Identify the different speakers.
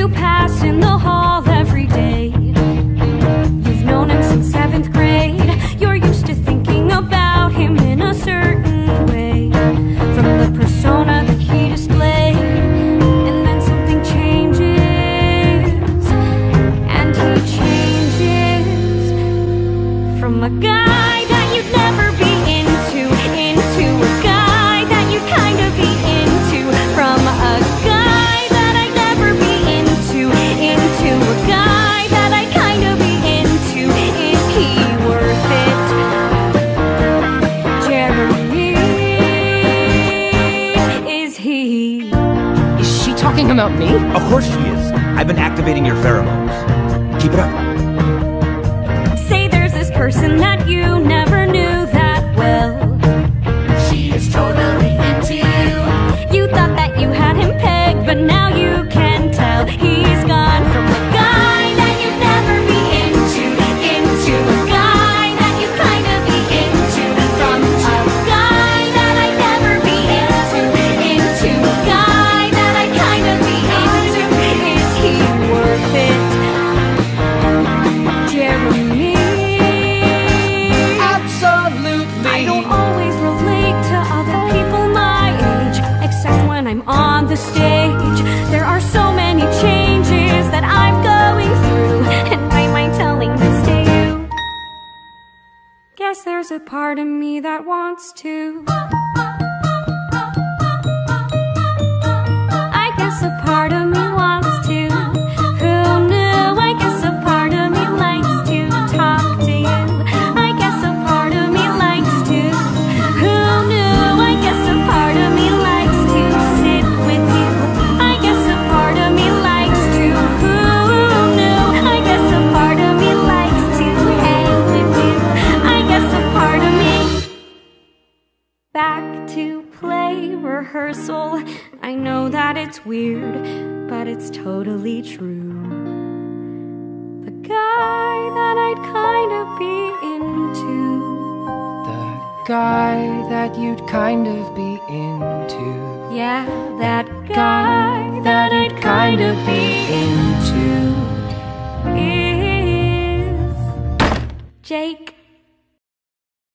Speaker 1: you pass in the
Speaker 2: hall every day. You've known
Speaker 1: him since seventh grade. You're used to thinking about him in a certain way. From the persona that he displayed And then something changes. And he changes From a guy not me. Of course she is. I've been activating your
Speaker 3: pheromones.
Speaker 1: Keep it up. Always relate to other people my age, except when I'm on the stage. There are so many changes that I'm going through, and why am I telling this to you? Guess there's a part of me that wants to. Rehearsal. I know that it's weird, but it's totally true. The guy that I'd kind of be into.
Speaker 3: The guy that you'd kind of be into.
Speaker 1: Yeah, that guy that I'd kind of be into is Jake.